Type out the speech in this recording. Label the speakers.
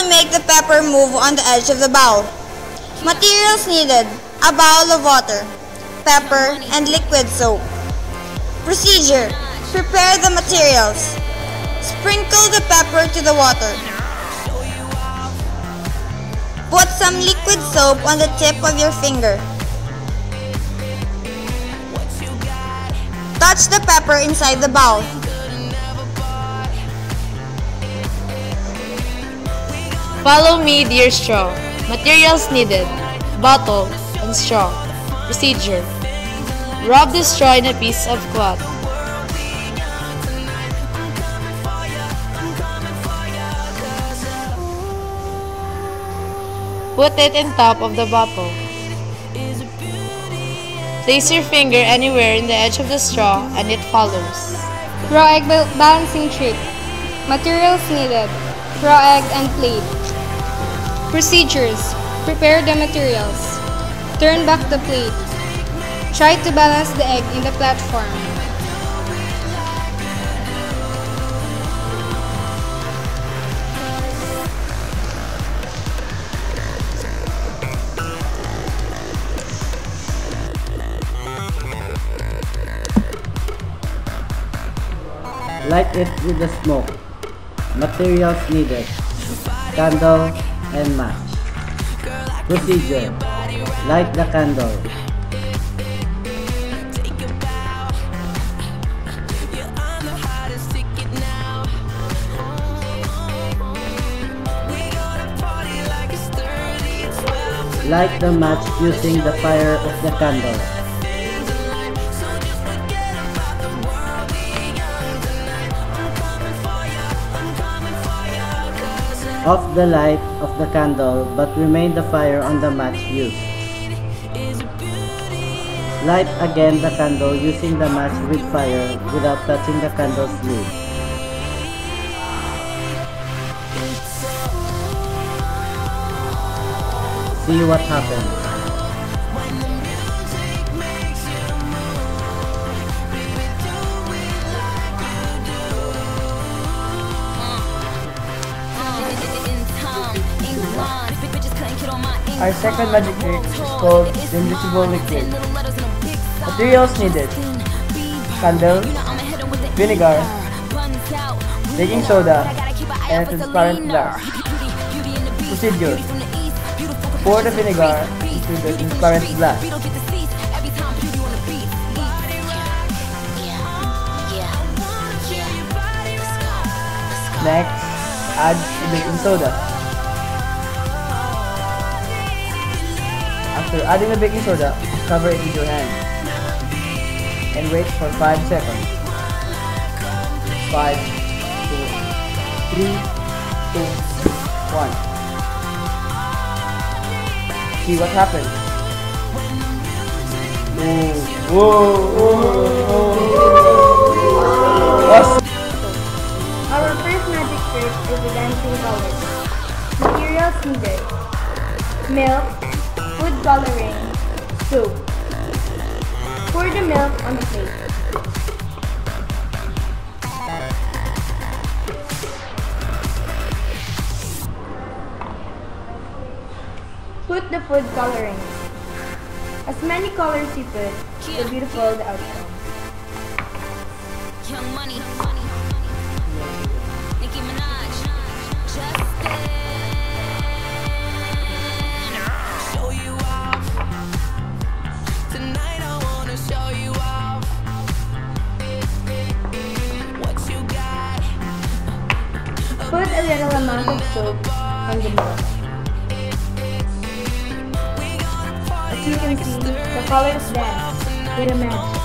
Speaker 1: to make the pepper move on the edge of the bowl. Materials needed, a bowl of water, pepper, and liquid soap. Procedure, prepare the materials. Sprinkle the pepper to the water. Put some liquid soap on the tip of your finger. Touch the pepper inside the bowl.
Speaker 2: Follow me, dear straw. Materials needed, bottle and straw. Procedure. Rub the straw in a piece of cloth. Put it in top of the bottle. Place your finger anywhere in the edge of the straw and it follows.
Speaker 3: Raw egg balancing trick. Materials needed. Raw egg and plate. Procedures. Prepare the materials. Turn back the plate. Try to balance the egg in the platform.
Speaker 4: Light it with the smoke. Materials needed. Candle and match. Procedure. Light the candle. Light the match using the fire of the candle. Off the light of the candle but remain the fire on the match used. Light again the candle using the match with fire without touching the candle's lid. See what happens.
Speaker 5: Our second magic trick is called the invisible liquid. Materials needed. Candle, vinegar, baking soda, and a transparent glass. Procedure. Pour the vinegar into the transparent glass. Next, add the baking soda. After adding the baking soda, cover it with your hand. And wait for 5 seconds. 5, 2, 3, 2, 1. See what happens. Whoa. Awesome.
Speaker 3: Our first magic trick is the dancing colors. Materials needed. Milk, food coloring, soup. Pour the milk on the plate. Put the food coloring. As many colors you put, the beautiful the outcome.
Speaker 6: Young money, money, Nicki Minaj.
Speaker 3: A little amount of soap on the milk. As you can see, the colors dance with a.
Speaker 5: Make